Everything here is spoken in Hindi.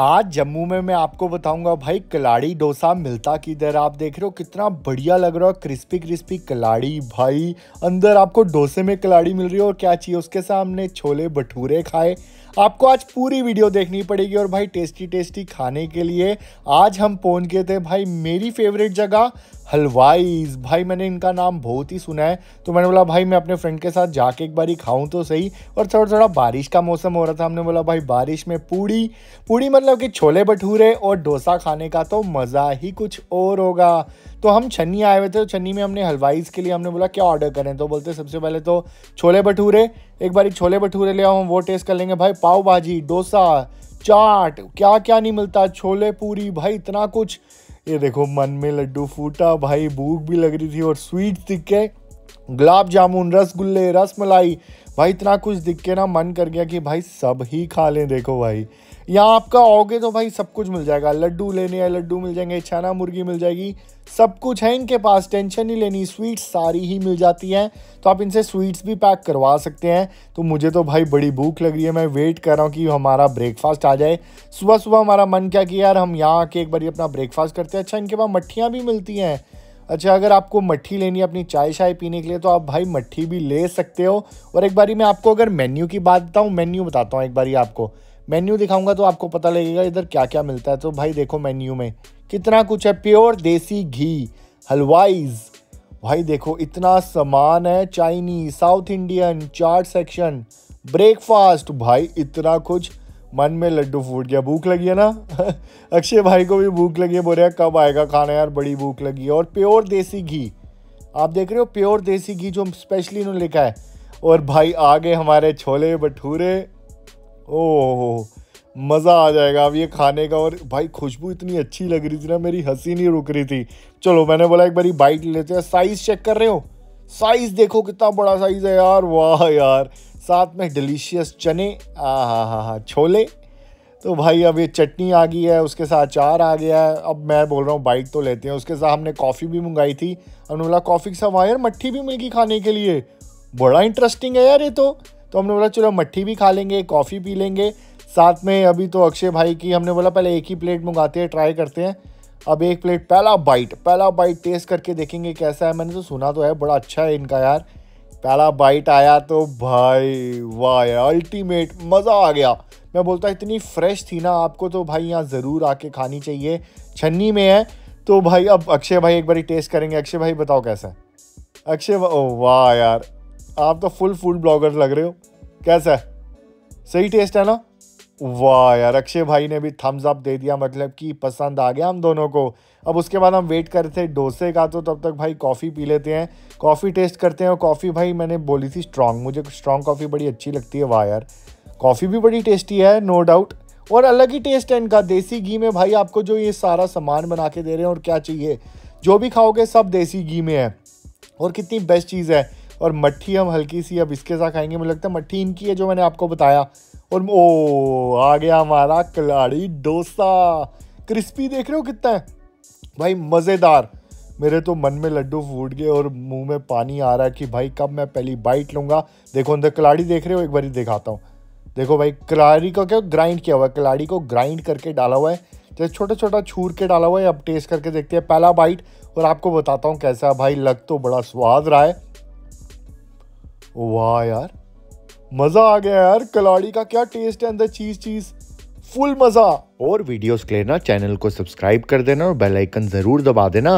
आज जम्मू में मैं आपको बताऊँगा भाई, कलाड़ी डोसा मिलता किधर? आप देख रहे हो कितना बढ़िया लग रहा है, क्रिस्पी क्रिस्पी कलाड़ी भाई। अंदर आपको डोसे में कलाड़ी मिल रही है और क्या चाहिए उसके सामने? छोले भटूरे खाए। आपको आज पूरी वीडियो देखनी पड़ेगी और भाई टेस्टी टेस्टी खाने के लिए आज हम पहुँच गए थे भाई मेरी फेवरेट जगह हलवाईज भाई मैंने इनका नाम बहुत ही सुना है तो मैंने बोला, भाई, मैं अपने फ्रेंड के साथ जाके एक बारी खाऊं तो सही। और थोड़ा थोड़ा बारिश का मौसम हो रहा था, हमने बोला, भाई, बारिश में पूड़ी पूड़ी मतलब कि छोले भटूरे और डोसा खाने का तो मज़ा ही कुछ और होगा। तो हम छन्नी आए हुए थे तो छन्नी में हमने हलवाईज के लिए हमने बोला, क्या ऑर्डर करें? तो बोलते, सबसे पहले तो छोले भटूरे, एक बारी छोले भटूरे ले आओ, हम वो टेस्ट कर लेंगे। भाई, पाव भाजी, डोसा, चाट क्या क्या नहीं मिलता? छोले पूरी, भाई, इतना कुछ। ये देखो, मन में लड्डू फूटा, भाई, भूख भी लग रही थी और स्वीट दिख के गुलाब जामुन, रसगुल्ले रस मलाई भाई, इतना कुछ दिख के ना मन कर गया कि भाई सब ही खा लें, देखो भाई। यहाँ आपका आओगे तो भाई सब कुछ मिल जाएगा। लड्डू लेने हैं, लड्डू मिल जाएँगे, छाना मुर्गी मिल जाएगी। सब कुछ है इनके पास, टेंशन नहीं लेनी। स्वीट्स सारी ही मिल जाती हैं। तो आप इनसे स्वीट्स भी पैक करवा सकते हैं। तो मुझे तो भाई बड़ी भूख लग रही है। मैं वेट कर रहा हूँ कि हमारा ब्रेकफास्ट आ जाए। सुबह सुबह हमारा मन क्या कि यार हम यहाँ आके एक बार अपना ब्रेकफास्ट करते हैं। अच्छा इनके पास मट्ठियाँ भी मिलती हैं। अच्छा अगर आपको मट्ठी लेनी है अपनी चाय शाय पीने के लिए तो आप भाई मट्ठी भी ले सकते हो। और एक बारी मैं आपको अगर मेन्यू की बात बताऊँ, मेन्यू बताता हूँ एक बारी आपको। मेन्यू दिखाऊँगा तो आपको पता लगेगा इधर क्या क्या मिलता है। तो भाई देखो मेन्यू में, कितना कुछ है, प्योर देसी घी हलवाइज भाई देखो, इतना सामान है, Chinese, South Indian, chaat section, breakfast. भाई इतना कुछ मन में लड्डू फूट गया, भूख लगी है ना? अक्षय भाई को भी भूख लगी है, बोल रहे कब आएगा खाना यार, बड़ी भूख लगी है। और प्योर देसी घी, आप देख रहे हो प्योर देसी घी जो स्पेशली इन्होंने लिखा है। और भाई आगे हमारे छोले भटूरे, ओह, मज़ा आ जाएगा अब ये खाने का। और भाई खुशबू इतनी अच्छी लग रही थी ना, मेरी हँसी नहीं रुक रही थी। चलो, मैंने बोला एक बारी बाइट लेते हैं। साइज़ चेक कर रहे हो? साइज़ देखो कितना बड़ा साइज़ है यार, वाह यार। साथ में डिलीशियस चने हाँ हाँ हाँ छोले। तो भाई अब ये चटनी आ गई है, उसके साथ अचार आ गया है। अब मैं बोल रहा हूँ बाइट तो लेते हैं। उसके साथ हमने कॉफ़ी भी मंगाई थी। हमने बोला कॉफ़ी के साथ यार मट्ठी भी मिल गई खाने के लिए। बड़ा इंटरेस्टिंग है यार ये तो। तो हमने बोला, चलो मट्ठी भी खा लेंगे कॉफ़ी पी लेंगे। साथ में अभी तो अक्षय भाई की हमने बोला, पहले एक ही प्लेट मंगाते हैं ट्राई करते हैं। अब एक प्लेट पहला बाइट पहला बाइट टेस्ट करके देखेंगे कैसा है। मैंने तो सुना तो है, बड़ा अच्छा है इनका यार। पहला बाइट आया तो भाई वाह यार अल्टीमेट मज़ा आ गया। मैं बोलता इतनी फ्रेश थी ना आपको तो भाई यहाँ ज़रूर आके खानी चाहिए। छन्नी में है तो भाई अब अक्षय भाई एक बार टेस्ट करेंगे। अक्षय भाई, बताओ कैसा है? अक्षय वाह यार, आप तो फुल फ़ूड ब्लॉगर लग रहे हो। कैसा है? सही टेस्ट है ना? वाह यार, अक्षय भाई ने भी थम्स अप दे दिया मतलब कि पसंद आ गया हम दोनों को। अब उसके बाद हम वेट कर रहे थे डोसे का तो तब तक भाई कॉफ़ी पी लेते हैं। कॉफ़ी टेस्ट करते हैं और कॉफ़ी भाई मैंने बोली थी स्ट्रॉन्ग मुझे स्ट्रॉन्ग कॉफ़ी बड़ी अच्छी लगती है, वाह यार। कॉफ़ी भी बड़ी टेस्टी है नो डाउट और अलग ही टेस्ट है इनका, देसी घी में भाई आपको जो ये सारा सामान बना के दे रहे हैं और क्या चाहिए, जो भी खाओगे सब देसी घी में है। और कितनी बेस्ट चीज़ है। और मट्ठी हम हल्की सी अब इसके साथ खाएँगे, मुझे लगता है मट्ठी इनकी है जो मैंने आपको बताया। और ओ आ गया हमारा कलाड़ी डोसा। क्रिस्पी देख रहे हो कितना है? भाई, मज़ेदार। मेरे तो मन में लड्डू फूट गए और मुँह में पानी आ रहा है कि भाई, कब मैं पहली बाइट लूँगा। देखो, अंदर कलाड़ी देख रहे हो? एक बार दिखाता हूँ। देखो भाई कलाड़ी को क्या ग्राइंड किया हुआ है? कलाड़ी को ग्राइंड करके डाला हुआ है। जैसे छोटा छोटा छूर के डाला हुआ है, अब टेस्ट करके देखते हैं। पहला बाइट और आपको बताता हूँ कैसा भाई, लग तो बड़ा स्वाद रहा है। वाह यार। मज़ा आ गया यार कलाड़ी का क्या टेस्ट है अंदर, चीज़ चीज़। फुल मज़ा। और वीडियोस के लिए ना चैनल को सब्सक्राइब कर देना और बेल आइकन ज़रूर दबा देना।